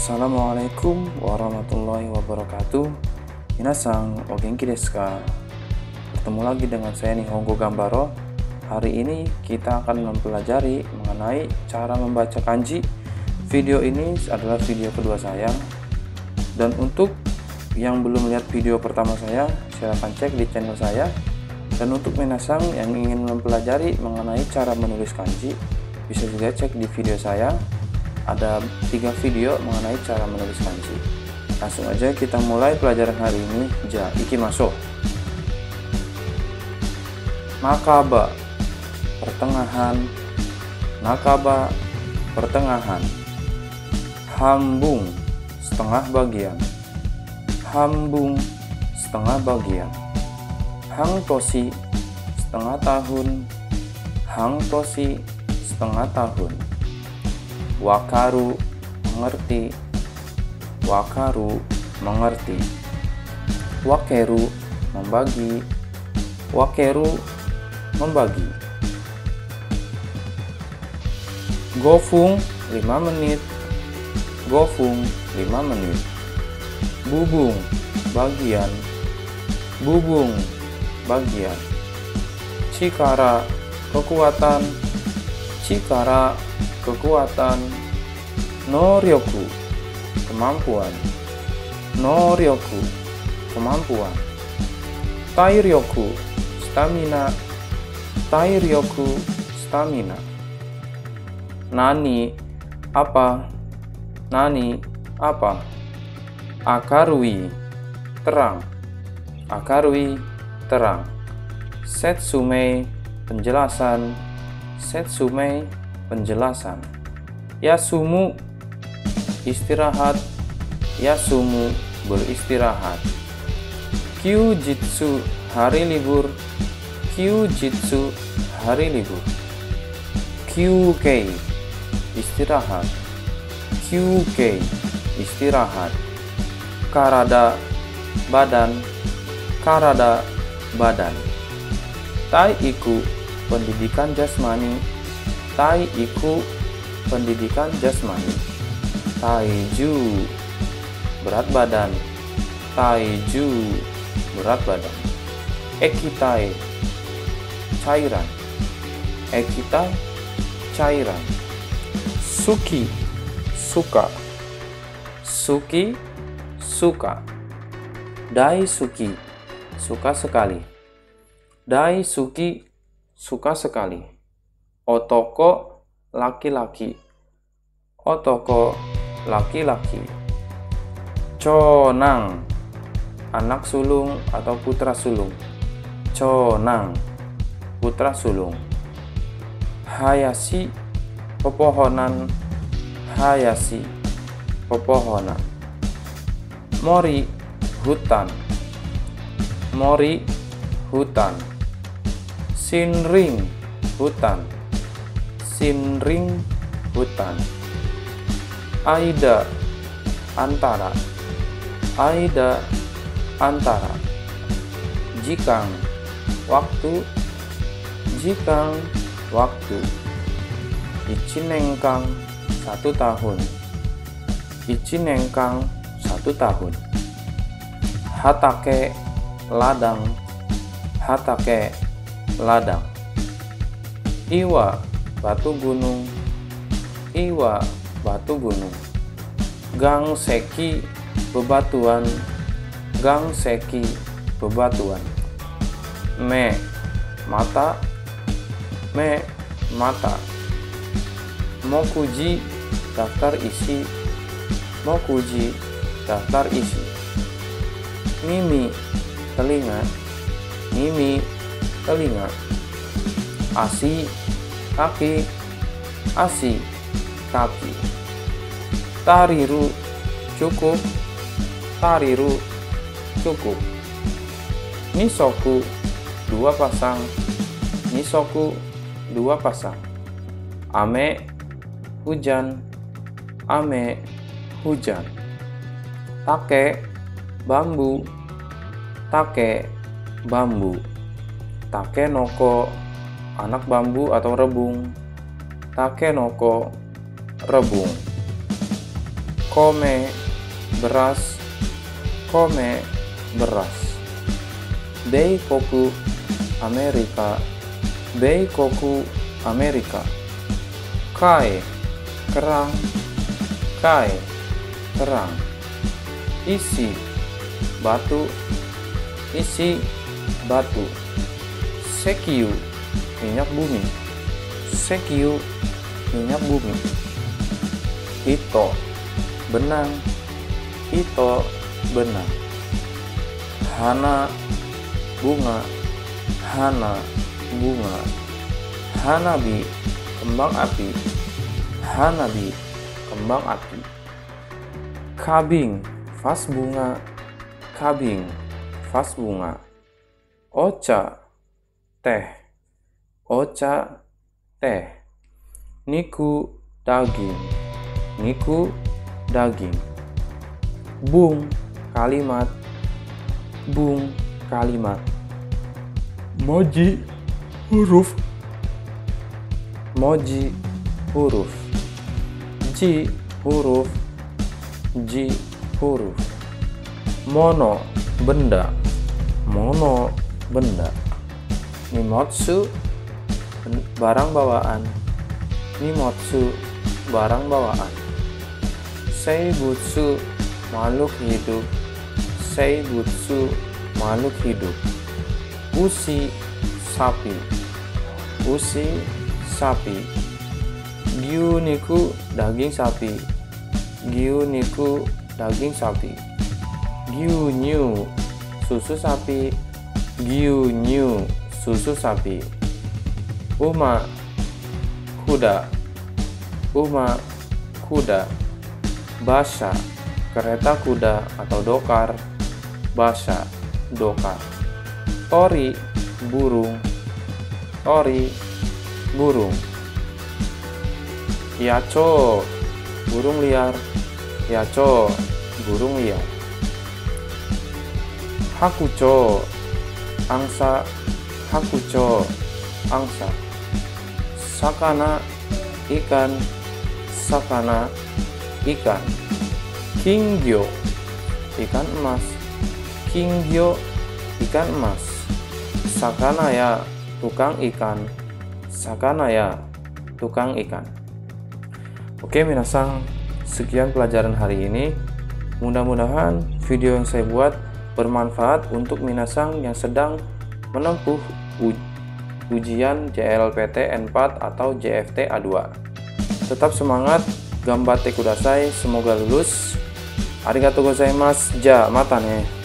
Assalamualaikum warahmatullahi wabarakatuh. Minasang, o genki desu ka? Bertemu lagi dengan saya Nihongo Gambaro. Hari ini kita akan mempelajari mengenai cara membaca kanji. Video ini adalah video kedua saya. Dan untuk yang belum lihat video pertama saya silahkan cek di channel saya. Dan untuk Minasang yang ingin mempelajari mengenai cara menulis kanji bisa juga cek di video saya ada tiga video mengenai cara menulis kanji. Langsung aja kita mulai pelajaran hari ini. Ja, ikimaso. Nakaba, pertengahan. Nakaba, pertengahan. Hambung, setengah bagian. Hambung, setengah bagian. Hang tosi, setengah tahun. Hang tosi, setengah tahun Wakaru mengerti. Wakaru mengerti. Wakeru membagi. Wakeru membagi. Gofung 5 menit. Gofung 5 menit. Bubung bagian. Bubung bagian. Cikara kekuatan. Cikara kekuatan. Noryoku kemampuan. Noryoku kemampuan. Tairyoku stamina. Tairyoku stamina. Nani apa? Nani apa? Akarui terang. Akarui terang. Setsume penjelasan. Setsume penjelasan. Yasumu istirahat. Yasumu beristirahat. Kyujitsu hari libur. Kyujitsu hari libur. QK istirahat. QK istirahat. Karada badan. Karada badan. Tai iku pendidikan jasmani Tai iku pendidikan jasmani. Taiju berat badan. Taiju berat badan. Ekitai cairan. Ekitai cairan. Suki suka. Suki suka. Dai suki suka sekali. Dai suki suka sekali. Otoko laki-laki. Otoko laki-laki. Conang anak sulung atau putra sulung. Conang putra sulung. Hayashi pepohonan. Hayashi pepohonan. Mori hutan. Mori hutan. Sinring hutan Sinring hutan. Aida antara. Aida antara. Jikang waktu. Jikang waktu. Ichinengkang satu tahun. Ichinengkang satu tahun. Hatake ladang. Hatake ladang. Iwa batu gunung Iwa batu gunung Gang Seki bebatuan Gang Seki bebatuan. Me mata. Me mata. Mokuji daftar isi. Mokuji daftar isi. Mimi telinga. Mimi telinga. Asi kaki asi kaki. Tariru cukup. Tariru cukup. Nisoku dua pasang. Nisoku dua pasang. Ame hujan. Ame hujan. Take bambu. Take bambu. Take noko anak bambu atau rebung, takenoko, rebung. kome beras. Kome beras. Beikoku Amerika. Beikoku Amerika. Kai kerang. Kai kerang. Isi batu. Isi batu. Sekiu minyak bumi. Sekiu minyak bumi. Ito benang. Ito benang. Hana bunga. Hana bunga. Hanabi kembang api. Hanabi kembang api. Kabing vas bunga. Kabing vas bunga. Ocha teh Ocha teh. Niku daging. Niku daging. Bung kalimat. Bung kalimat. Moji huruf. Moji huruf. Ji huruf. Ji huruf. Mono benda. Mono benda. Nimotsu barang bawaan. Nimotsu barang bawaan. Seibutsu makhluk hidup. Seibutsu makhluk hidup. Usi sapi. Usi sapi. Gyuniku daging sapi. Gyuniku daging sapi. Gyunyu susu sapi. Gyunyu susu sapi Uma kuda. Uma kuda. Basha kereta kuda atau dokar. Basha dokar. Tori burung. Tori burung. Yacho burung liar. Yacho burung liar. Hakucho angsa. Hakucho angsa Sakana ikan Sakana ikan. Kingyo ikan emas. Kingyo ikan emas. Sakana ya tukang ikan. Sakana ya tukang ikan. Oke minasang sekian pelajaran hari ini. Mudah-mudahan video yang saya buat bermanfaat untuk minasang yang sedang menempuh ujian JLPT N4 atau JFT A2 tetap semangat gambar kudasai semoga lulus. Arigatou gozaimasu. Ja mata ne